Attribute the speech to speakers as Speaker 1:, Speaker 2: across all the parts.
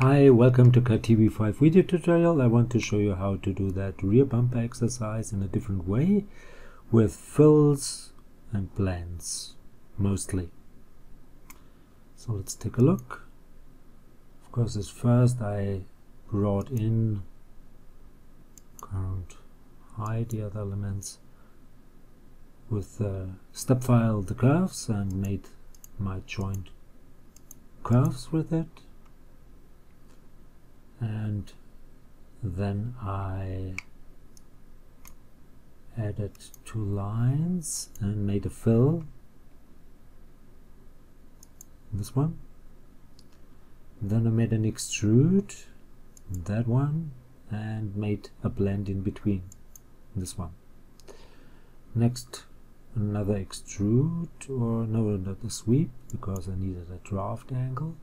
Speaker 1: Hi, welcome to CATIA V5 video tutorial. I want to show you how to do that rear bumper exercise in a different way with fills and blends mostly. So let's take a look. Of course, as first I brought in, can't hide the other elements with the step file the curves and made my joint curves with it and then I added two lines and made a fill. This one. Then I made an extrude that one and made a blend in between this one. Next another extrude or no another sweep because I needed a draft angle.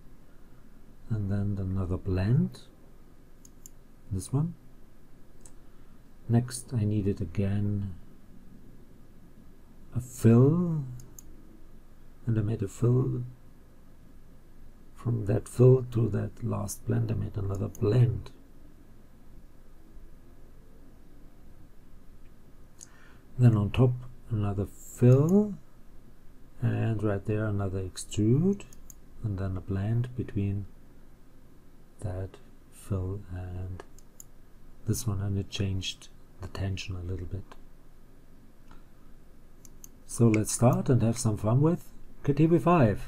Speaker 1: And then another blend this one. Next I needed again a fill and I made a fill from that fill to that last blend. I made another blend. Then on top another fill and right there another extrude and then a blend between that fill and this one and it changed the tension a little bit. So let's start and have some fun with CATIA V5.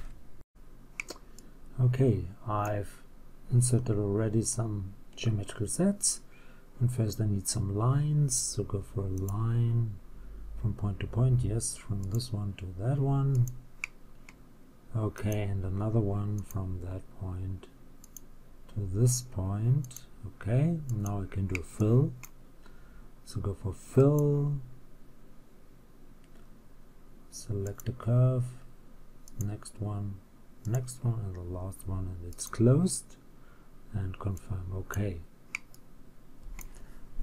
Speaker 1: Okay, I've inserted already some geometrical sets and first I need some lines, so go for a line from point to point, yes, from this one to that one. Okay, and another one from that point to this point okay now I can do a fill. So go for fill. Select the curve. Next one next one and the last one and it's closed. And confirm okay.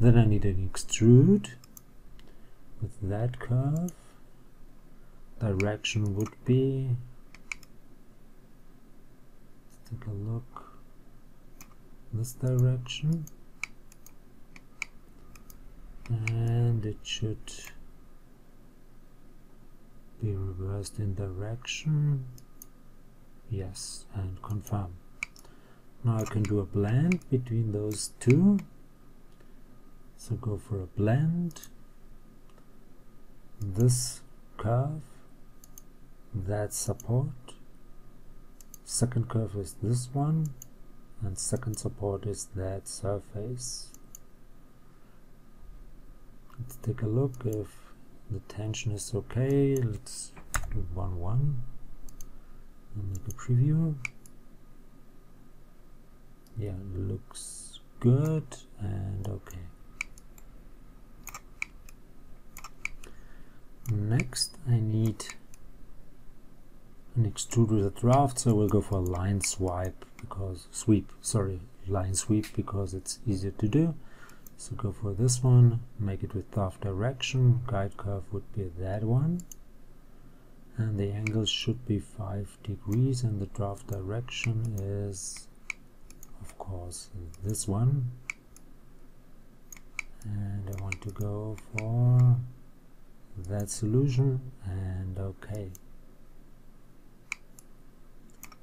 Speaker 1: Then I need an extrude with that curve. Direction would be let's take a look this direction. And it should be reversed in direction. Yes and confirm. Now I can do a blend between those two. So go for a blend. This curve that support. Second curve is this one and second support is that surface. Let's take a look if the tension is okay. Let's do 1 1 and make a preview. Yeah looks good and okay. Next I need an extrude with a draft so we'll go for a line swipe because sweep sorry line sweep because it's easier to do. So go for this one make it with draft direction guide curve would be that one. And the angle should be 5 degrees and the draft direction is of course this one. And I want to go for that solution and okay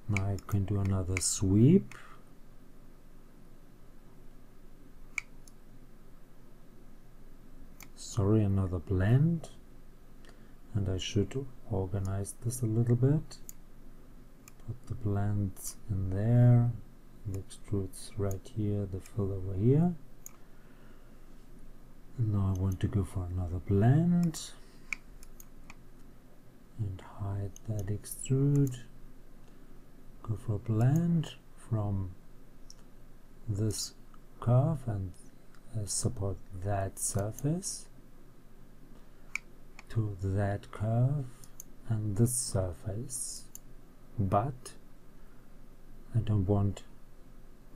Speaker 1: now I can do another sweep. Sorry another blend. And I should organize this a little bit. Put the blends in there. The extrudes right here the fill over here. And now I want to go for another blend. And hide that extrude for a blend from this curve and uh, support that surface to that curve and this surface. But I don't want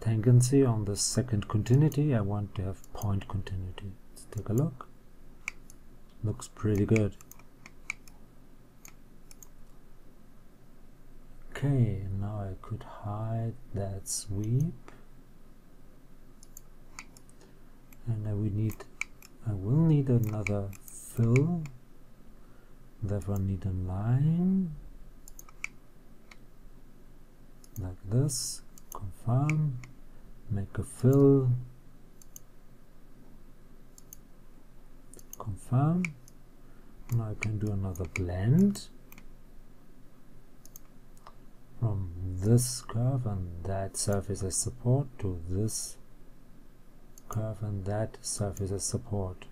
Speaker 1: tangency on the second continuity. I want to have point continuity. Let's take a look. Looks pretty good. Okay I could hide that sweep. And I will need I will need another fill. Therefore I need a line. Like this confirm make a fill. Confirm. Now I can do another blend. This curve and that surface as support to this curve and that surface as support.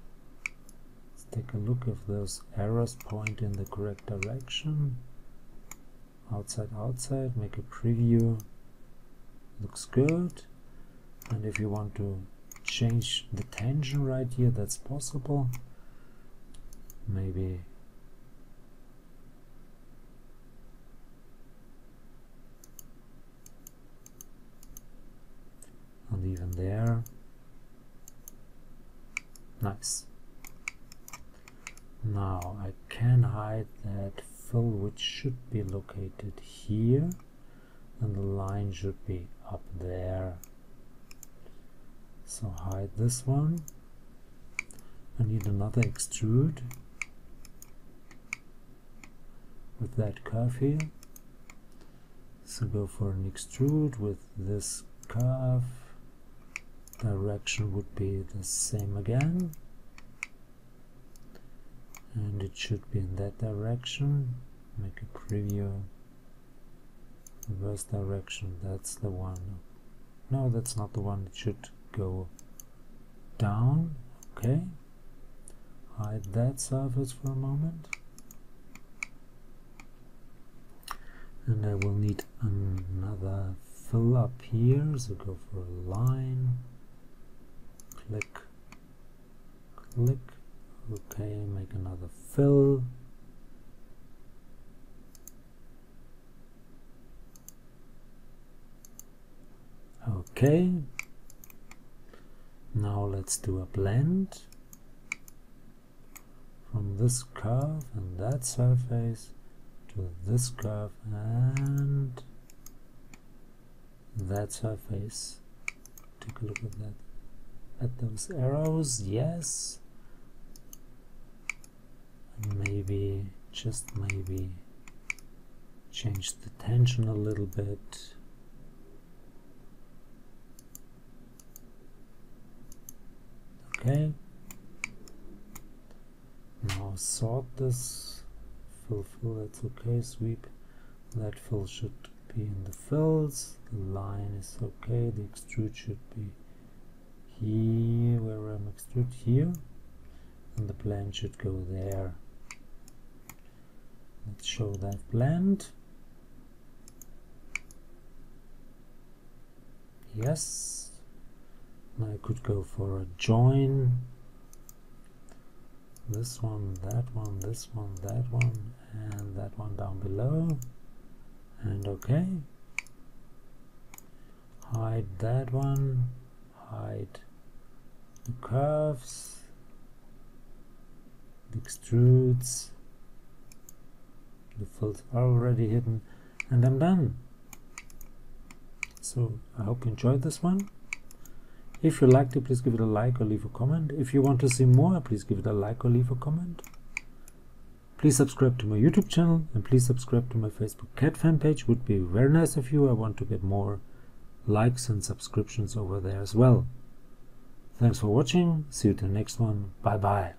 Speaker 1: Let's take a look if those arrows point in the correct direction. Outside outside make a preview. Looks good. And if you want to change the tension right here that's possible. Maybe even there. Nice. Now I can hide that fill which should be located here and the line should be up there. So hide this one. I need another extrude with that curve here. So go for an extrude with this curve direction would be the same again. And it should be in that direction. Make a preview. Reverse direction that's the one. No that's not the one. It should go down okay. Hide that surface for a moment. And I will need another fill up here so go for a line click click okay make another fill. Okay. Now let's do a blend from this curve and that surface to this curve and that surface. Take a look at that at those arrows yes. And maybe just maybe change the tension a little bit. Okay. Now sort this fill fill that's okay. Sweep. That fill should be in the fills. The line is okay. The extrude should be here where I'm extrude here. And the blend should go there. Let's show that blend yes. I could go for a join. This one that one this one that one and that one down below. And okay. Hide that one. Hide the curves the extrudes the fills are already hidden and I'm done so I hope you enjoyed this one if you liked it, please give it a like or leave a comment. If you want to see more, please give it a like or leave a comment. Please subscribe to my YouTube channel and please subscribe to my Facebook CAD fan page. Would be very nice of you. I want to get more likes and subscriptions over there as well. Thanks for watching. See you to the next one. Bye bye.